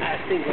I think